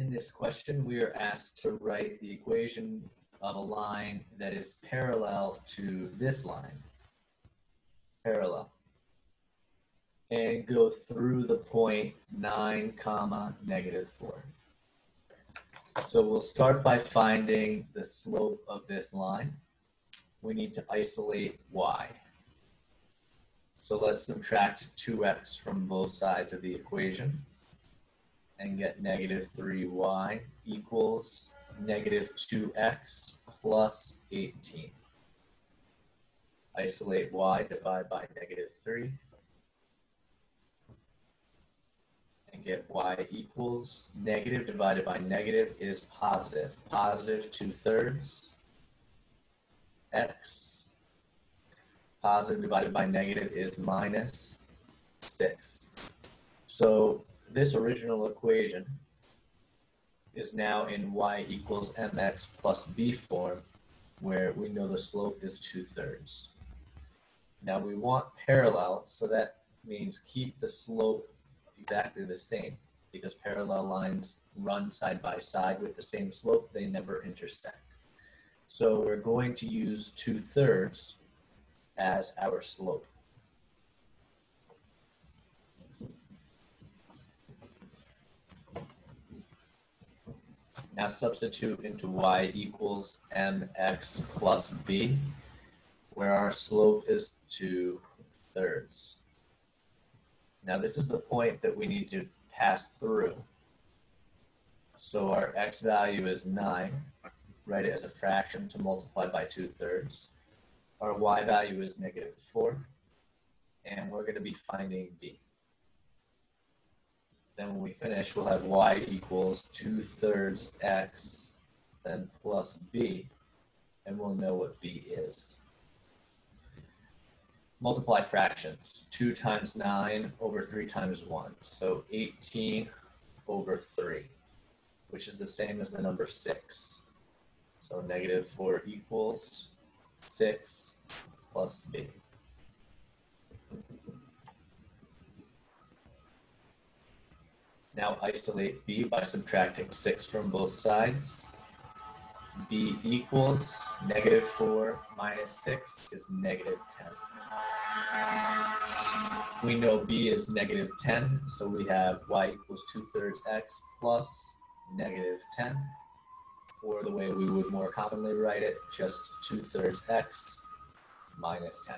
In this question, we are asked to write the equation of a line that is parallel to this line. Parallel. And go through the point 9 comma negative 4. So we'll start by finding the slope of this line. We need to isolate y. So let's subtract 2x from both sides of the equation and get negative 3y equals negative 2x plus 18. Isolate y, divide by negative 3. And get y equals negative divided by negative is positive. Positive 2 thirds x positive divided by negative is minus 6. So this original equation is now in y equals mx plus b form, where we know the slope is 2 thirds. Now we want parallel, so that means keep the slope exactly the same, because parallel lines run side by side with the same slope, they never intersect. So we're going to use 2 thirds as our slope. Now substitute into y equals mx plus b, where our slope is 2 thirds. Now this is the point that we need to pass through. So our x value is 9. Write it as a fraction to multiply by 2 thirds. Our y value is negative 4. And we're going to be finding b. Then when we finish, we'll have y equals 2 thirds x, then plus b, and we'll know what b is. Multiply fractions. 2 times 9 over 3 times 1. So 18 over 3, which is the same as the number 6. So negative 4 equals 6 plus b. Now isolate b by subtracting 6 from both sides. b equals negative 4 minus 6 is negative 10. We know b is negative 10, so we have y equals 2 thirds x plus negative 10. Or the way we would more commonly write it, just 2 thirds x minus 10.